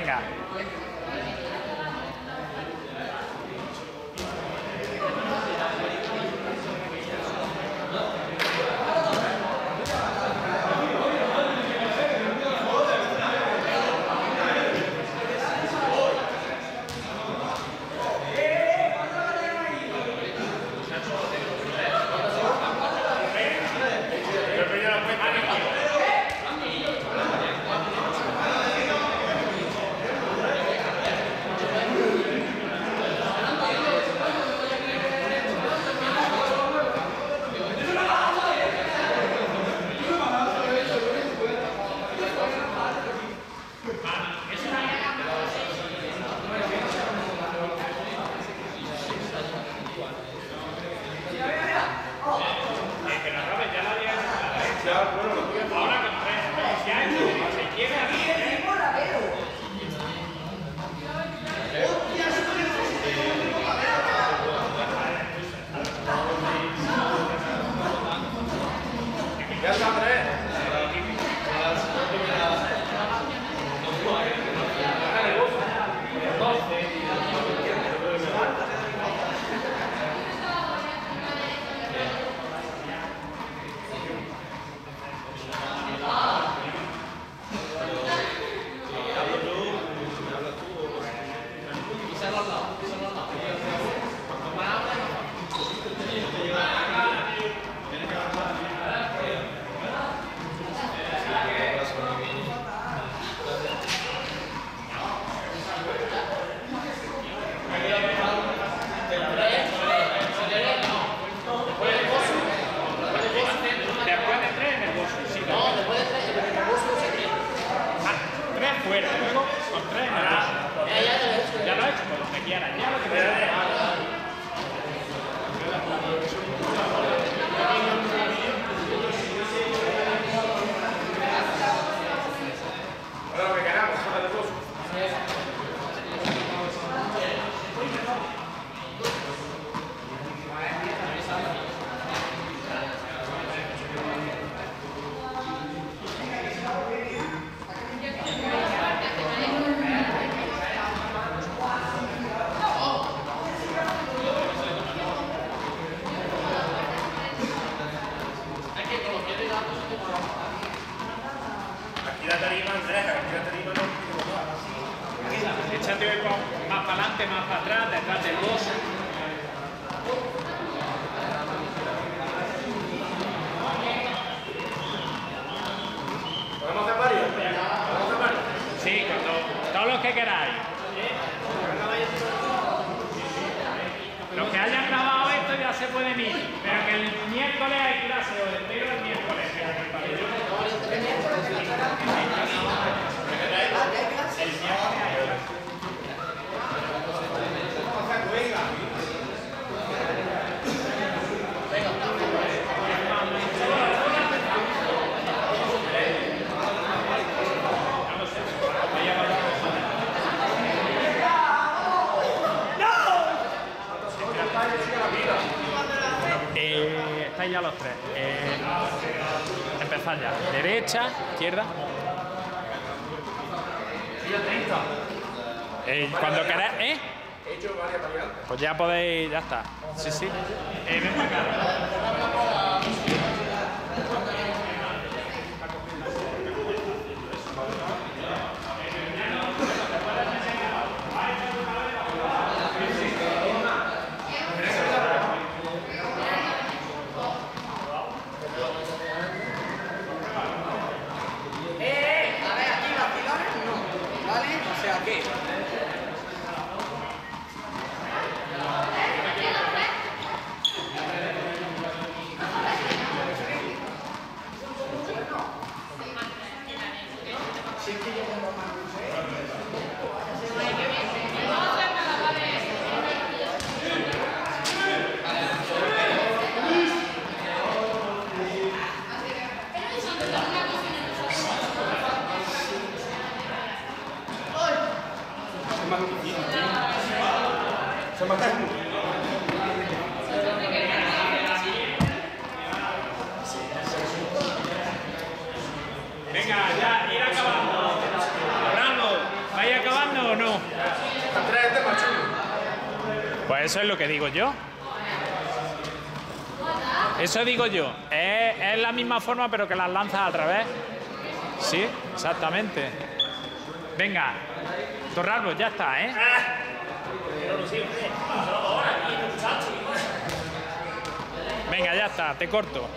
Venga. Essa André? Yeah. Échate más para adelante, más para atrás, detrás del bolso. ¿Podemos hacer varios? ¿Podemos hacer varios? Sí, cuando, todos los que queráis. Estáis ya los tres. Eh, empezad ya. Derecha, izquierda. Eh, cuando queráis, ¿eh? Pues ya podéis, ya está. Sí, sí. Eh, Venga, ya, ir acabando. Fernando, ¿vais acabando o no? Pues eso es lo que digo yo. Eso digo yo. Es, la misma forma, pero que las lanzas al revés. Sí, exactamente. Venga, Torralbo, ya está, ¿eh? Venga, ya está, te corto.